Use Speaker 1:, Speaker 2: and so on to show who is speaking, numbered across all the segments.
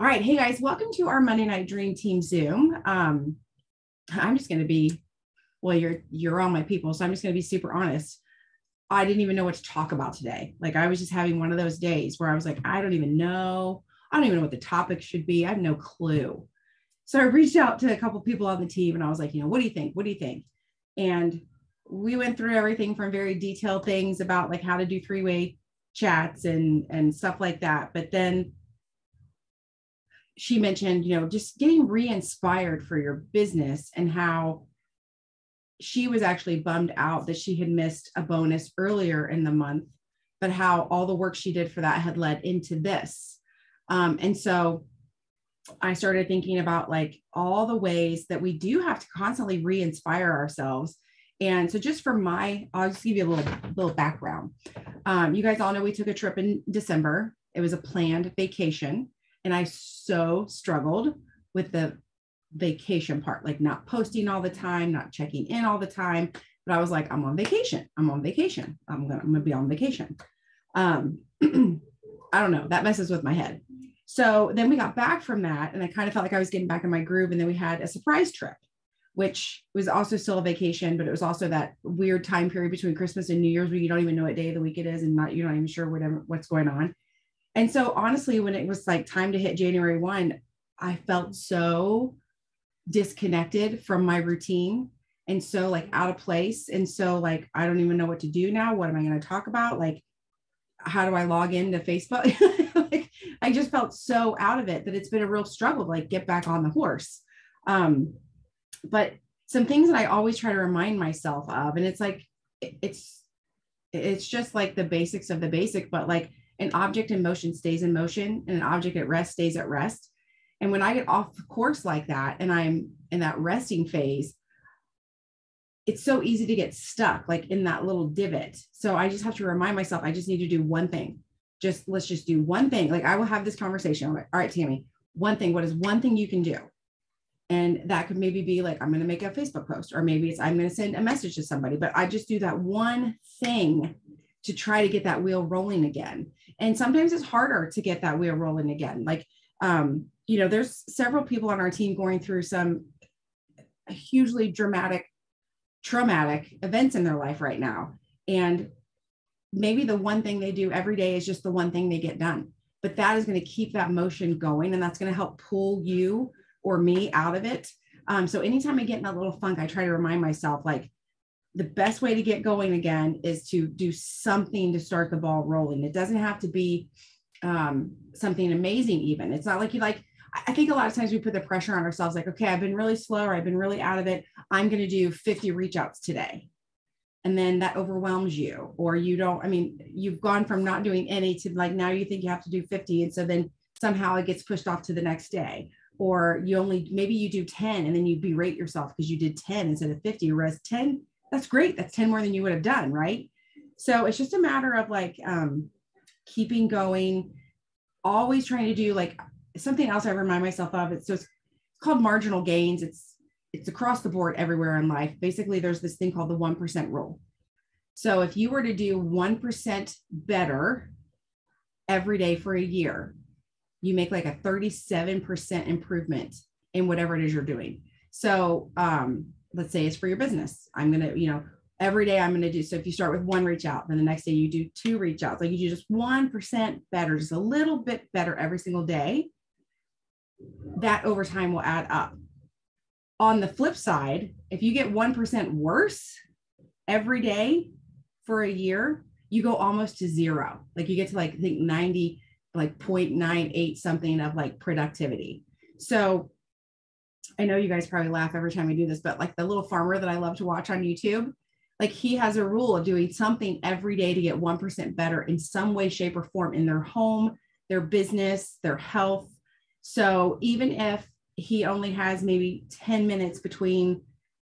Speaker 1: All right. Hey guys, welcome to our Monday Night Dream Team Zoom. Um, I'm just going to be, well, you're you're all my people, so I'm just going to be super honest. I didn't even know what to talk about today. Like I was just having one of those days where I was like, I don't even know. I don't even know what the topic should be. I have no clue. So I reached out to a couple people on the team and I was like, you know, what do you think? What do you think? And we went through everything from very detailed things about like how to do three-way chats and and stuff like that. But then she mentioned, you know, just getting re-inspired for your business and how she was actually bummed out that she had missed a bonus earlier in the month, but how all the work she did for that had led into this. Um, and so I started thinking about like all the ways that we do have to constantly re-inspire ourselves. And so just for my, I'll just give you a little little background. Um, you guys all know we took a trip in December. It was a planned vacation. And I so struggled with the vacation part, like not posting all the time, not checking in all the time. But I was like, I'm on vacation. I'm on vacation. I'm gonna, I'm gonna be on vacation. Um, I don't know. That messes with my head. So then we got back from that, and I kind of felt like I was getting back in my groove. And then we had a surprise trip, which was also still a vacation, but it was also that weird time period between Christmas and New Year's where you don't even know what day of the week it is, and not you're not even sure whatever what's going on. And so honestly, when it was like time to hit January 1, I felt so disconnected from my routine and so like out of place. And so like I don't even know what to do now. What am I going to talk about? Like, how do I log into Facebook? like I just felt so out of it that it's been a real struggle to like get back on the horse. Um, but some things that I always try to remind myself of, and it's like it's it's just like the basics of the basic, but like an object in motion stays in motion and an object at rest stays at rest. And when I get off course like that and I'm in that resting phase, it's so easy to get stuck like in that little divot. So I just have to remind myself, I just need to do one thing. Just let's just do one thing. Like I will have this conversation. Like, All right, Tammi, one thing. What is one thing you can do? And that could maybe be like, I'm going to make a Facebook post, or maybe it's I'm going to send a message to somebody, but I just do that one thing to try to get that wheel rolling again. And sometimes it's harder to get that wheel rolling again. Like, um, you know, there's several people on our team going through some hugely dramatic, traumatic events in their life right now. And maybe the one thing they do every day is just the one thing they get done. But that is going to keep that motion going and that's going to help pull you or me out of it. Um, so anytime I get in that little funk, I try to remind myself, like, the best way to get going again is to do something to start the ball rolling. It doesn't have to be um, something amazing, even. It's not like you like, I think a lot of times we put the pressure on ourselves like, okay, I've been really slow or I've been really out of it. I'm going to do 50 reach outs today. And then that overwhelms you, or you don't. I mean, you've gone from not doing any to like now you think you have to do 50. And so then somehow it gets pushed off to the next day. Or you only, maybe you do 10 and then you berate yourself because you did 10 instead of 50, whereas 10 that's great. That's 10 more than you would have done, right? So it's just a matter of like um, keeping going, always trying to do like something else I remind myself of. It's so it's called marginal gains. It's it's across the board everywhere in life. Basically, there's this thing called the 1% rule. So if you were to do 1% better every day for a year, you make like a 37% improvement in whatever it is you're doing. So um, let's say it's for your business. I'm going to, you know, every day I'm going to do. So if you start with one reach out, then the next day you do two reach outs, like you do just 1% better, just a little bit better every single day, that over time will add up. On the flip side, if you get 1% worse every day for a year, you go almost to zero. Like you get to like, I think 90, like 0.98 something of like productivity. So I know you guys probably laugh every time we do this, but like the little farmer that I love to watch on YouTube, like he has a rule of doing something every day to get 1% better in some way, shape, or form in their home, their business, their health. So even if he only has maybe 10 minutes between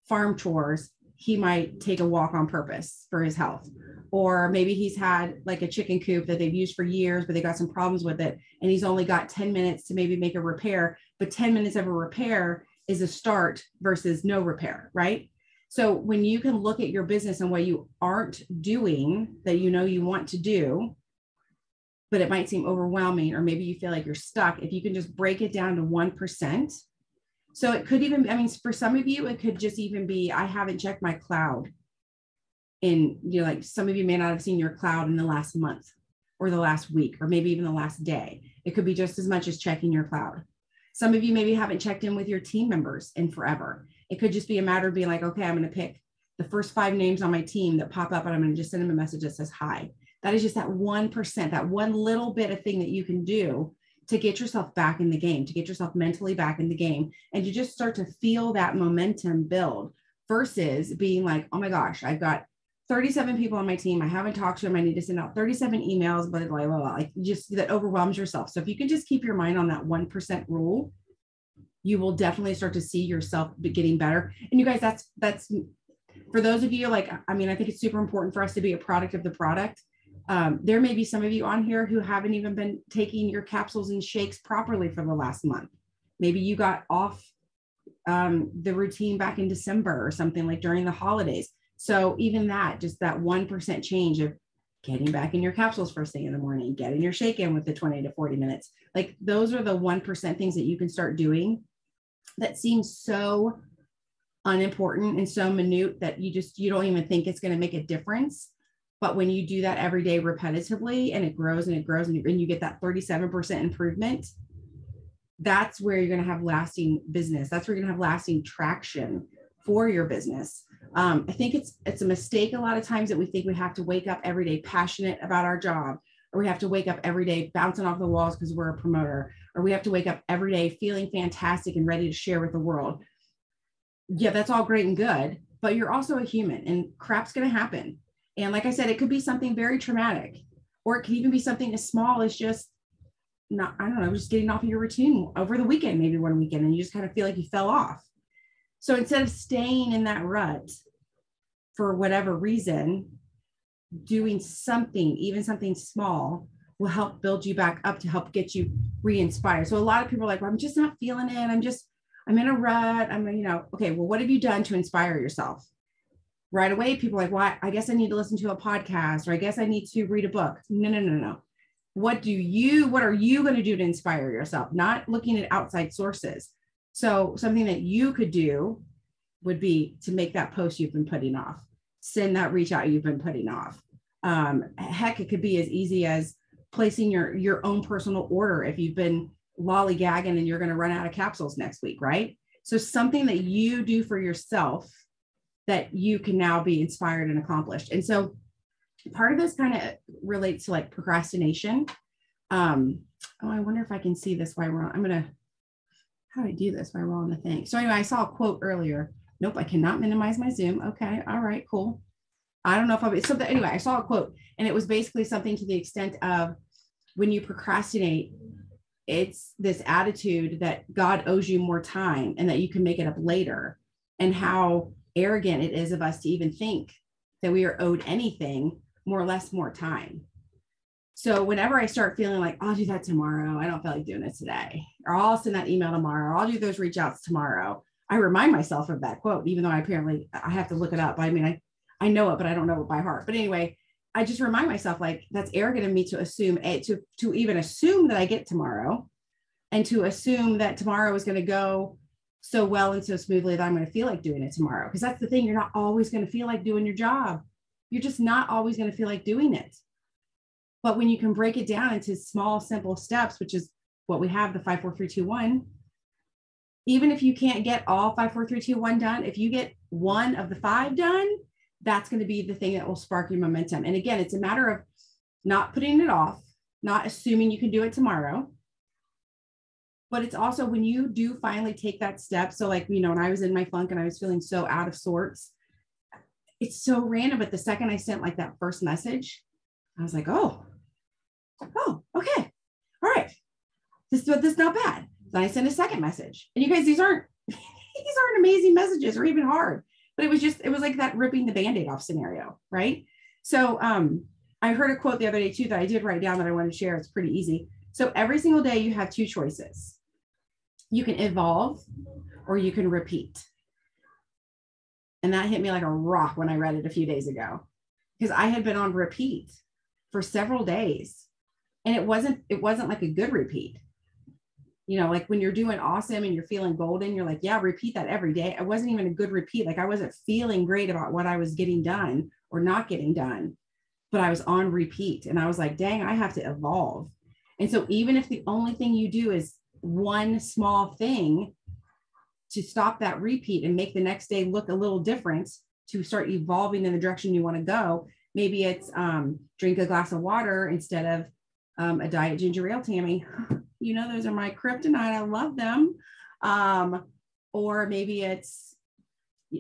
Speaker 1: farm chores, he might take a walk on purpose for his health. Or maybe he's had like a chicken coop that they've used for years, but they got some problems with it. And he's only got 10 minutes to maybe make a repair, but 10 minutes of a repair is a start versus no repair, right? So when you can look at your business and what you aren't doing that you know you want to do, but it might seem overwhelming, or maybe you feel like you're stuck. If you can just break it down to 1%. So it could even, I mean, for some of you, it could just even be I haven't checked my cloud. And you know, like some of you may not have seen your cloud in the last month or the last week, or maybe even the last day. It could be just as much as checking your cloud. Some of you maybe haven't checked in with your team members in forever. It could just be a matter of being like, okay, I'm going to pick the first five names on my team that pop up and I'm going to just send them a message that says hi. That is just that 1%, that one little bit of thing that you can do to get yourself back in the game, to get yourself mentally back in the game, and to just start to feel that momentum build versus being like, oh my gosh, I've got 37 people on my team. I haven't talked to them. I need to send out 37 emails, but blah, blah, blah. like just that overwhelms yourself. So if you can just keep your mind on that 1% rule, you will definitely start to see yourself getting better. And you guys, that's, that's for those of you like, I mean, I think it's super important for us to be a product of the product. Um, there may be some of you on here who haven't even been taking your capsules and shakes properly for the last month. Maybe you got off um, the routine back in December or something like during the holidays. So even that, just that 1% change of getting back in your capsules first thing in the morning, getting your shake in with the 20 to 40 minutes, like those are the 1% things that you can start doing that seems so unimportant and so minute that you just you don't even think it's going to make a difference. But when you do that every day repetitively and it grows and it grows and you, and you get that 37% improvement that's where you're going to have lasting business. That's where you're going to have lasting traction for your business um, i think it's it's a mistake a lot of times that we think we have to wake up every day passionate about our job or we have to wake up every day bouncing off the walls because we're a promoter or we have to wake up every day feeling fantastic and ready to share with the world yeah, that's all great and good, but you're also a human and crap's going to happen. And like I said, it could be something very traumatic, or it could even be something as small as just not, I don't know, just getting off of your routine over the weekend, maybe one weekend, and you just kind of feel like you fell off. So instead of staying in that rut for whatever reason, doing something, even something small, will help build you back up to help get you re-inspired. So a lot of people are like, well, I'm just not feeling it. I'm just I'm in a rut. I'm, you know, okay, well, what have you done to inspire yourself? Right away, people are like, well, I guess I need to listen to a podcast or I guess I need to read a book. No, no, no, no. What do you, what are you going to do to inspire yourself? Not looking at outside sources. So, something that you could do would be to make that post you've been putting off, send that reach out you've been putting off. Um, heck, it could be as easy as placing your your own personal order if you've been lollygagging and you're going to run out of capsules next week, right? So something that you do for yourself that you can now be inspired and accomplished. And so part of this kind of relates to like procrastination. Um, oh, I wonder if I can see this while we're on. I'm gonna how do I do this we're on the thing? So anyway, I saw a quote earlier. Nope, I cannot minimize my Zoom. Okay, all right, cool. I don't know if I'll be so anyway, I saw a quote and it was basically something to the extent of when you procrastinate, it's this attitude that God owes you more time and that you can make it up later, and how arrogant it is of us to even think that we are owed anything more or less more time. So whenever I start feeling like I'll do that tomorrow, I don't feel like doing it today, or I'll send that email tomorrow, or I'll do those reach outs tomorrow. I remind myself of that quote, even though I apparently I have to look it up. I mean, I I know it, but I don't know it by heart. But anyway, I just remind myself like that's arrogant of me to assume a to to even assume that I get tomorrow and to assume that tomorrow is going to go so well and so smoothly that I'm going to feel like doing it tomorrow. Because that's the thing, you're not always going to feel like doing your job. You're just not always going to feel like doing it. But when you can break it down into small, simple steps, which is what we have the five, four, three, two, one, even if you can't get all five, four, three, two, one done, if you get one of the five done, that's going to be the thing that will spark your momentum. And again, it's a matter of not putting it off, not assuming you can do it tomorrow. But it's also when you do finally take that step. So, like, you know, when I was in my funk and I was feeling so out of sorts, it's so random. But the second I sent like that first message, I was like, oh, oh, okay. All right. This, this is not bad. Then I sent a second message. And you guys, these aren't these aren't amazing messages or even hard but it was just it was like that ripping the band-aid off scenario right so um i heard a quote the other day too that i did write down that i want to share it's pretty easy so every single day you have two choices you can evolve or you can repeat and that hit me like a rock when i read it a few days ago because i had been on repeat for several days And it wasn't, it wasn't like a good repeat. You know, like when you're doing awesome and you're feeling golden, you're like, yeah, repeat that every day. It wasn't even a good repeat. Like I wasn't feeling great about what I was getting done or not getting done, but I was on repeat. And I was like, dang, I have to evolve. And so even if the only thing you do is one small thing to stop that repeat and make the next day look a little different to start evolving in the direction you want to go. Maybe it's um, drink a glass of water instead of um, a diet ginger ale, Tammi. You know, those are my kryptonite. I love them. Um, or maybe it's,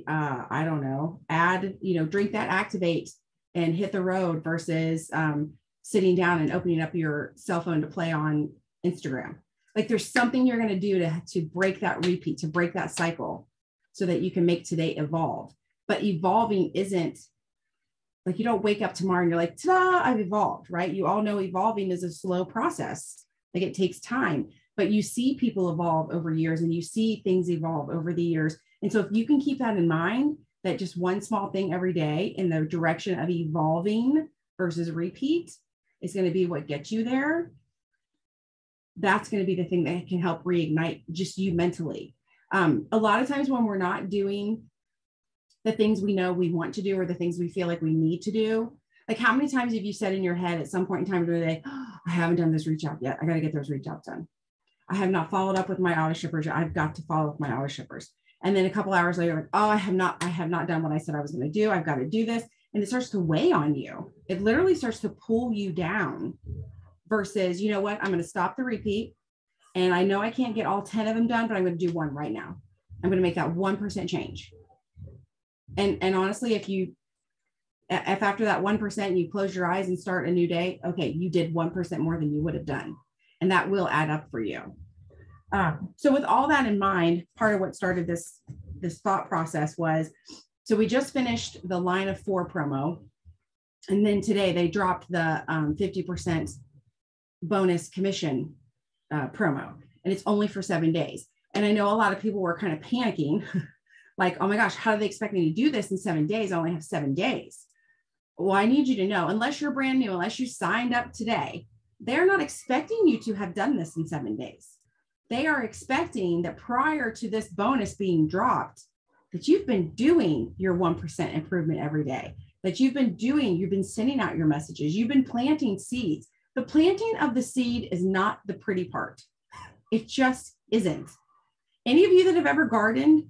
Speaker 1: uh, I don't know, add, you know, drink that activate and hit the road versus um, sitting down and opening up your cell phone to play on Instagram. Like there's something you're going to do to, to break that repeat, to break that cycle so that you can make today evolve. But evolving isn't like you don't wake up tomorrow and you're like, ta-da I've evolved, right? You all know evolving is a slow process. Like it takes time, but you see people evolve over years and you see things evolve over the years. And so if you can keep that in mind, that just one small thing every day in the direction of evolving versus repeat is going to be what gets you there that's going to be the thing that can help reignite just you mentally. Um, a lot of times when we're not doing the things we know we want to do or the things we feel like we need to do, like how many times have you said in your head at some point in time during the day, oh, I haven't done this reach out yet. I got to get those reach outs done. I have not followed up with my auto shippers. I've got to follow up with my auto shippers. And then a couple hours later, like, oh, I have not, I have not done what I said I was going to do. I've got to do this. And it starts to weigh on you. It literally starts to pull you down versus, you know what, I'm going to stop the repeat. And I know I can't get all 10 of them done, but I'm going to do one right now. I'm going to make that 1% change. And, and honestly, if you, if after that 1% you close your eyes and start a new day, okay, you did 1% more than you would have done. And that will add up for you. Um, so with all that in mind, part of what started this, this thought process was, so we just finished the line of four promo. And then today they dropped the um, 50% bonus commission uh, promo, and it's only for seven days. And I know a lot of people were kind of panicking, like, oh my gosh, how do they expect me to do this in seven days? I only have seven days. Well, I need you to know, unless you're brand new, unless you signed up today, they're not expecting you to have done this in seven days. They are expecting that prior to this bonus being dropped, that you've been doing your 1% improvement every day, that you've been doing, you've been sending out your messages, you've been planting seeds, the planting of the seed is not the pretty part. It just isn't. Any of you that have ever gardened,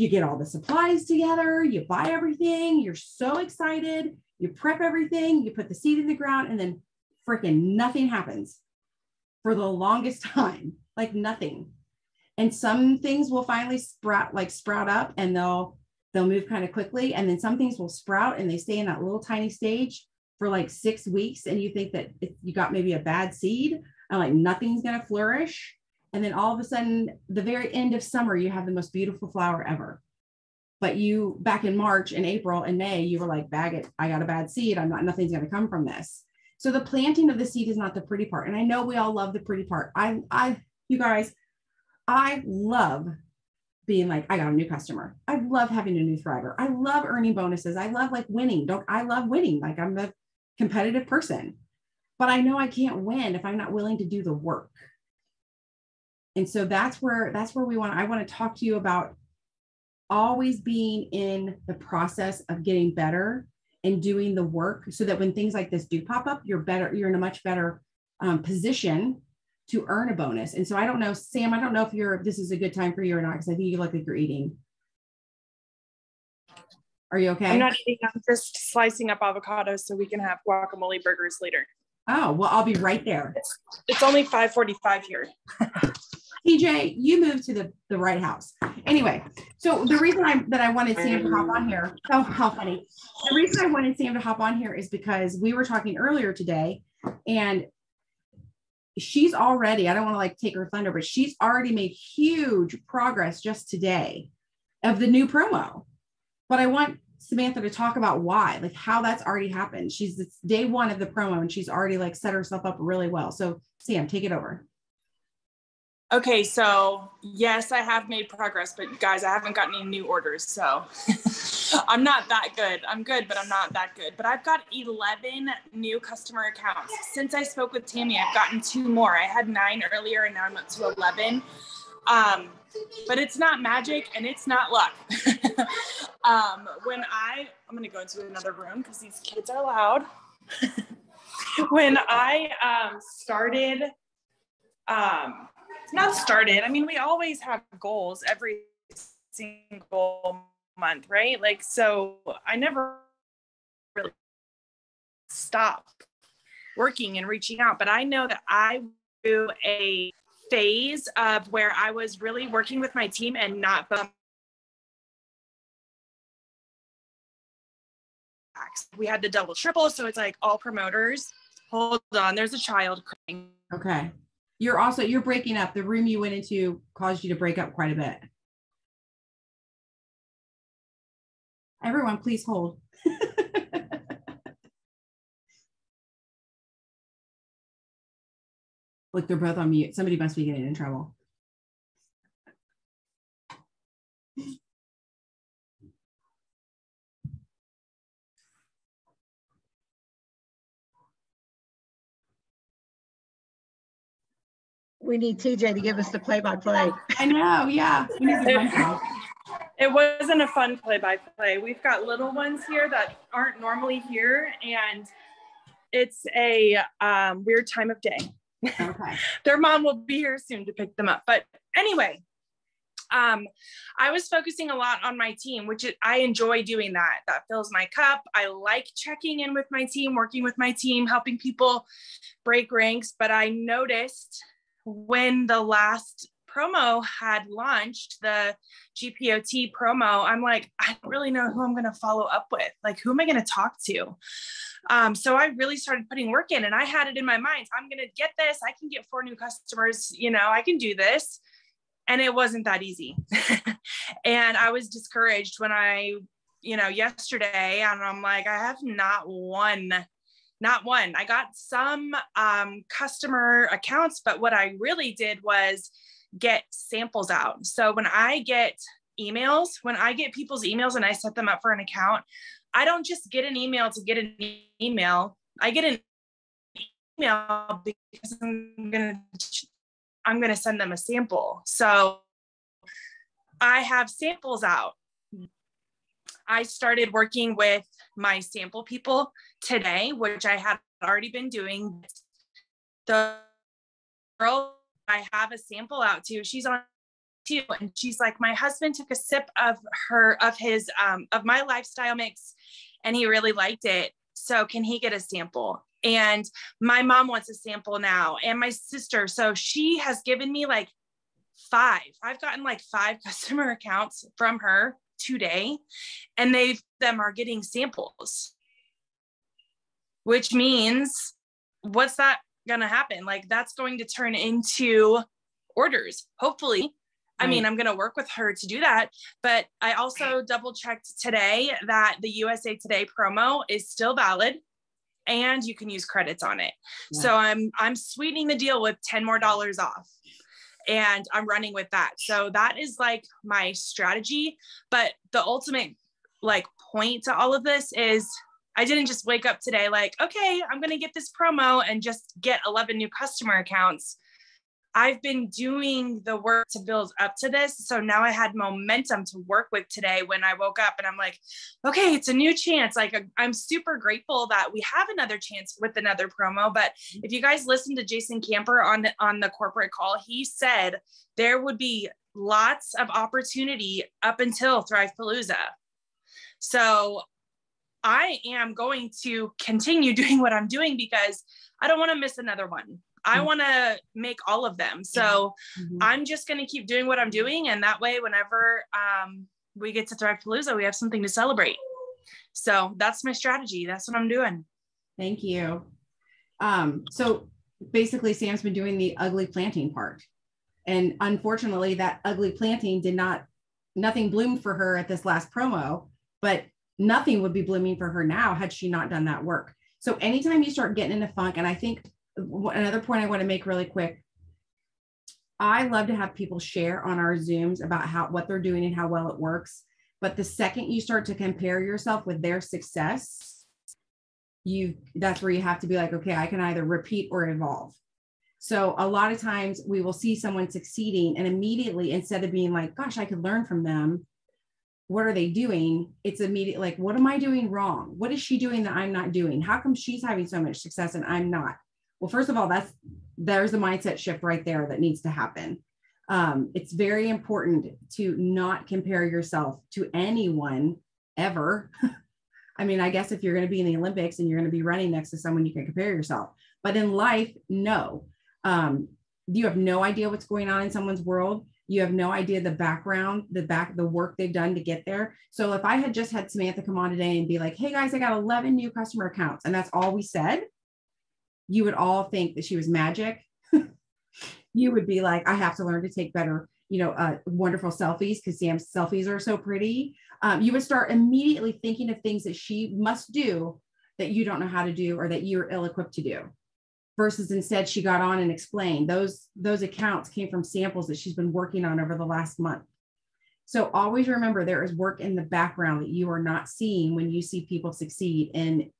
Speaker 1: you get all the supplies together, you buy everything, you're so excited, you prep everything, you put the seed in the ground, and then freaking nothing happens for the longest time, like nothing. And some things will finally sprout, like sprout up, and they'll they'll move kind of quickly. And then some things will sprout and they stay in that little tiny stage for like six weeks and you think that you got maybe a bad seed and like nothing's to flourish. And then all of a sudden, the very end of summer, you have the most beautiful flower ever. But you back in March and April and May, you were like, bag it. I got a bad seed. I'm not, nothing's going to come from this. So the planting of the seed is not the pretty part. And I know we all love the pretty part. I, I, you guys, I love being like, I got a new customer. I love having a new thriver. I love earning bonuses. I love like winning. Don't I love winning? Like I'm a competitive person. But I know I can't win if I'm not willing to do the work. And so that's where that's where we want I want to talk to you about always being in the process of getting better and doing the work so that when things like this do pop up, you're better, you're in a much better um, position to earn a bonus. And so I don't know, Sam, I don't know if you're this is a good time for you or not, because I think you look like you're eating. Are you okay?
Speaker 2: I'm not eating. I'm just slicing up avocados so we can have guacamole burgers later.
Speaker 1: Oh, well, I'll be right there.
Speaker 2: It's, it's only 545 here.
Speaker 1: TJ, you moved to the, the right house. Anyway, so the reason I that I wanted Sam to hop on here, oh, how funny. The reason I wanted Sam to hop on here is because we were talking earlier today and she's already, I don't want to like take her thunder, but she's already made huge progress just today of the new promo but I want Samantha to talk about why, like how that's already happened. She's it's day one of the promo and she's already like set herself up really well. So Sam, take it over.
Speaker 2: Okay, so yes, I have made progress, but guys, I haven't gotten any new orders. So I'm not that good. I'm good, but I'm not that good. But I've got 11 new customer accounts. Since I spoke with Tammi, I've gotten two more. I had nine earlier and now I'm up to 11. Um, but it's not magic and it's not luck. um, when I, I'm going to go into another room because these kids are loud. when I um, started, um, not started. I mean, we always have goals every single month, right? Like, so I never really stop working and reaching out, but I know that I do a phase of where I was really working with my team and not we had the double triple so it's like all promoters hold on there's a child crying
Speaker 1: okay you're also you're breaking up. The room you went into caused you to break up quite a bit. Everyone, please hold. Look, they're both on mute. Somebody must be getting in trouble.
Speaker 3: We need TJ to give us the play-by-play.
Speaker 1: I know, yeah.
Speaker 2: It wasn't a fun play-by-play. We've got little ones here that aren't normally here, and it's a um, weird time of day. Okay. Their mom will be here soon to pick them up. But anyway, um, I was focusing a lot on my team, which I enjoy doing that. That fills my cup. I like checking in with my team, working with my team, helping people break ranks. But I noticed when the last promo had launched the GPOT promo, I'm like, I don't really know who I'm going to follow up with. Like, who am I going to talk to? Um, so I really started putting work in and I had it in my mind. I'm going to get this. I can get four new customers. You know, I can do this. And it wasn't that easy. and I was discouraged when I, you know, yesterday, and I'm like, I have not one not one. I got some um, customer accounts, but what I really did was get samples out. So when I get emails, when I get people's emails and I set them up for an account, I don't just get an email to get an email. I get an email because I'm gonna I'm gonna send them a sample. So I have samples out. I started working with my sample people today, which I had already been doing. The girl I have a sample out to, she's on too, and she's like, my husband took a sip of her of his um, of my lifestyle mix, and he really liked it. So can he get a sample? And my mom wants a sample now, and my sister. So she has given me like five. I've gotten like five customer accounts from her today, and they them are getting samples which means what's that going to happen? Like that's going to turn into orders, hopefully. I mean, I'm going to work with her to do that. But I also double checked today that the USA Today promo is still valid and you can use credits on it. Yeah. So I'm I'm sweetening the deal with 10 more dollars off. And I'm running with that. So that is like my strategy, but the ultimate like point to all of this is I didn't just wake up today like, okay, I'm going to get this promo and just get 11 new customer accounts. I've been doing the work to build up to this. So now I had momentum to work with today when I woke up and I'm like, okay, it's a new chance. Like, uh, I'm super grateful that we have another chance with another promo. But mm-hmm. if you guys listen to Jason Camper on, on the corporate call, he said there would be lots of opportunity up until Thrive Palooza. So I am going to continue doing what I'm doing because I don't want to miss another one. I mm-hmm. want to make all of them. So mm-hmm. I'm just going to keep doing what I'm doing. And that way, whenever um, we get to Thrive Palooza, we have something to celebrate. So that's my strategy. That's what I'm doing.
Speaker 1: Thank you. Um, so basically, Sam's been doing the ugly planting part. And unfortunately, that ugly planting did not, nothing bloomed for her at this last promo. But nothing would be blooming for her now had she not done that work. So anytime you start getting in a funk, and I think another point I want to make really quick, I love to have people share on our Zooms about how what they're doing and how well it works. But the second you start to compare yourself with their success, you that's where you have to be like, okay, I can either repeat or evolve. So a lot of times we will see someone succeeding and immediately instead of being like, gosh, I could learn from them, what are they doing? It's immediate like, what am I doing wrong? What is she doing that I'm not doing? How come she's having so much success and I'm not? Well, first of all, that's there's a mindset shift right there that needs to happen. Um, it's very important to not compare yourself to anyone ever. I mean, I guess if you're going to be in the Olympics and you're going to be running next to someone, you can compare yourself. But in life, no um, you have no idea what's going on in someone's world you have no idea the background the back the work they've done to get there so if i had just had samantha come on today and be like hey guys i got 11 new customer accounts and that's all we said you would all think that she was magic. You would be like i have to learn to take better you know uh, wonderful selfies because sam's selfies are so pretty. Um, you would start immediately thinking of things that she must do that you don't know how to do or that you're ill equipped to do versus instead she got on and explained. Those those accounts came from samples that she's been working on over the last month. So always remember there is work in the background that you are not seeing when you see people succeed in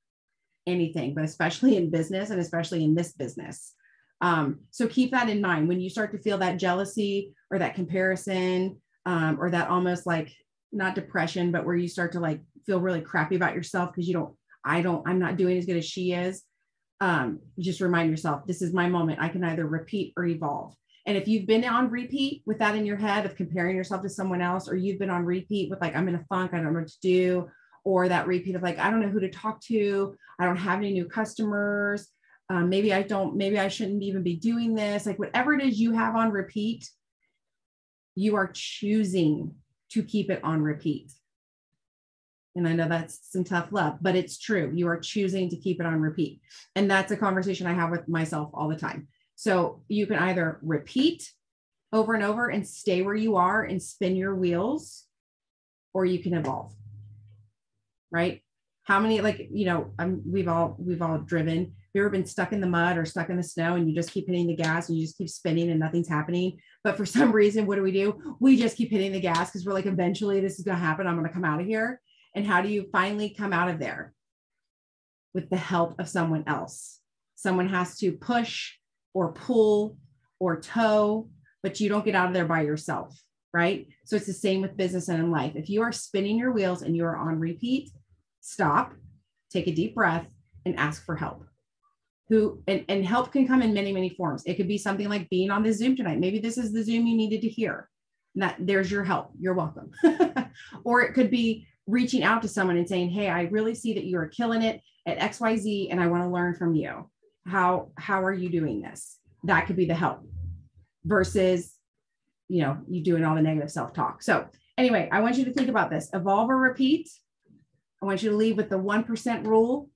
Speaker 1: anything but especially in business and especially in this business um, so keep that in mind when you start to feel that jealousy or that comparison um, or that almost like not depression but where you start to like feel really crappy about yourself because you don't i don't i'm not doing as good as she is um, just remind yourself this is my moment. I can either repeat or evolve. And if you've been on repeat with that in your head of comparing yourself to someone else, or you've been on repeat with like, I'm in a funk, I don't know what to do, or that repeat of like, I don't know who to talk to, I don't have any new customers, um, maybe I don't, maybe I shouldn't even be doing this, like whatever it is you have on repeat, you are choosing to keep it on repeat. And I know that's some tough love, but it's true. You are choosing to keep it on repeat. And that's a conversation I have with myself all the time. So you can either repeat over and over and stay where you are and spin your wheels, or you can evolve. Right? How many, like, you know, I'm, we've all, we've all driven. You ever been stuck in the mud or stuck in the snow and you just keep hitting the gas and you just keep spinning and nothing's happening? But for some reason, what do we do? We just keep hitting the gas because we're like, eventually this is going to happen. I'm going to come out of here and how do you finally come out of there? With the help of someone else. Someone has to push or pull or tow, but you don't get out of there by yourself, right? So it's the same with business and in life. If you are spinning your wheels and you are on repeat, stop, take a deep breath, and ask for help. Who and, and help can come in many, many forms. It could be something like being on the Zoom tonight. Maybe this is the Zoom you needed to hear. And that there's your help. You're welcome. or it could be reaching out to someone and saying, Hey, I really see that you are killing it at XYZ and I want to learn from you. How how are you doing this? That could be the help versus you know, you doing all the negative self-talk. So anyway, I want you to think about this. Evolve or repeat. I want you to leave with the 1% rule.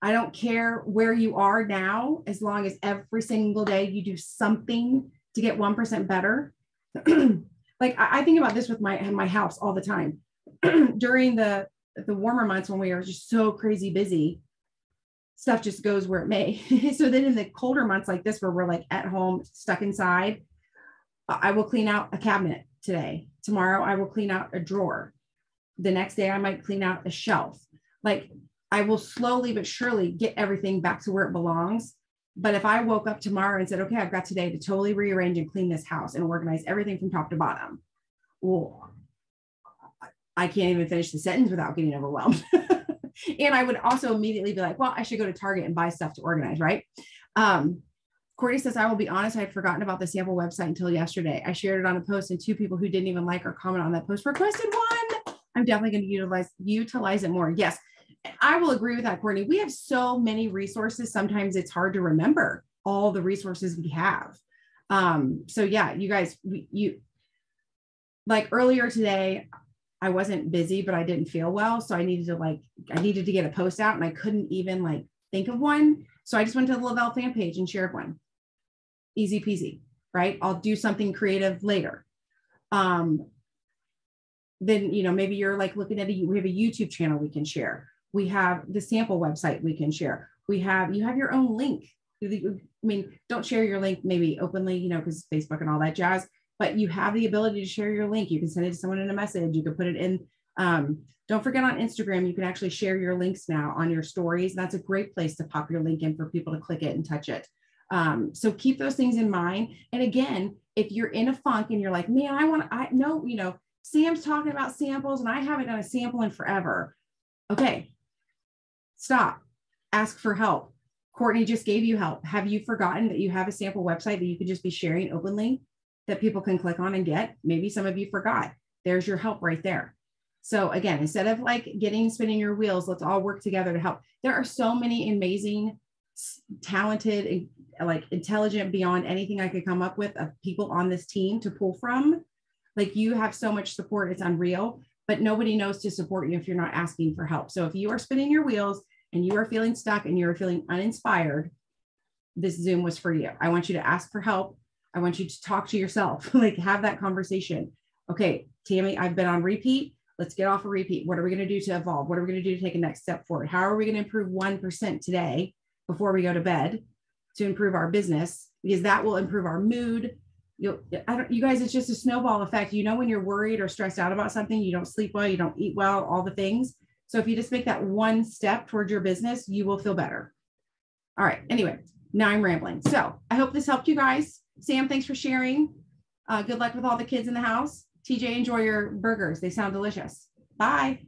Speaker 1: I don't care where you are now, as long as every single day you do something to get 1% better. like I, think about this with my my house all the time. during the the warmer months when we are just so crazy busy, stuff just goes where it may. so then in the colder months like this, where we're like at home, stuck inside, I will clean out a cabinet today. Tomorrow I will clean out a drawer. The next day I might clean out a shelf. Like I will slowly but surely get everything back to where it belongs. But if I woke up tomorrow and said, okay, I've got today to totally rearrange and clean this house and organize everything from top to bottom, well, I can't even finish the sentence without getting overwhelmed. and I would also immediately be like, well, I should go to Target and buy stuff to organize, right? Um, Courtney says, I will be honest, I had forgotten about the sample website until yesterday. I shared it on a post, and two people who didn't even like or comment on that post requested one. I'm definitely going to utilize utilize it more. Yes, I will agree with that, Courtney. We have so many resources. Sometimes it's hard to remember all the resources we have. Um, so yeah, you guys, we, you like earlier today, I wasn't busy, but I didn't feel well. So I needed to like, I needed to get a post out and I couldn't even like think of one. So I just went to the Le-Vel fan page and shared one. Easy peasy, right? I'll do something creative later. Um, then, you know, maybe you're like looking at a, we have a YouTube channel we can share. We have the sample website we can share. We have, you have your own link. I mean, don't share your link maybe openly, you know, because Facebook and all that jazz, but you have the ability to share your link. You can send it to someone in a message. You can put it in. Um, don't forget on Instagram, you can actually share your links now on your stories. That's a great place to pop your link in for people to click it and touch it. Um, so keep those things in mind. And again, if you're in a funk and you're like, man, I want, I know, you know, Sam's talking about samples and I haven't done a sample in forever. Okay, stop, ask for help. Courtney just gave you help. Have you forgotten that you have a sample website that you could just be sharing openly that people can click on and get? Maybe some of you forgot. There's your help right there. So again, instead of like getting spinning your wheels, let's all work together to help. There are so many amazing, talented, like intelligent beyond anything I could come up with of people on this team to pull from. Like you have so much support, it's unreal, but nobody knows to support you if you're not asking for help. So if you are spinning your wheels and you are feeling stuck and you're feeling uninspired, this Zoom was for you. I want you to ask for help. I want you to talk to yourself, like have that conversation. Okay, Tammi, I've been on repeat. Let's get off a repeat. What are we going to do to evolve? What are we going to do to take a next step forward? How are we going to improve 1% today before we go to bed to improve our business? Because that will improve our mood. You'll, I don't, you guys, it's just a snowball effect. You know, when you're worried or stressed out about something, you don't sleep well, you don't eat well, all the things. So if you just make that one step towards your business, you will feel better. All right. Anyway, now I'm rambling. So I hope this helped you guys. Sam, thanks for sharing. Uh, good luck with all the kids in the house. TJ, enjoy your burgers. They sound delicious. Bye.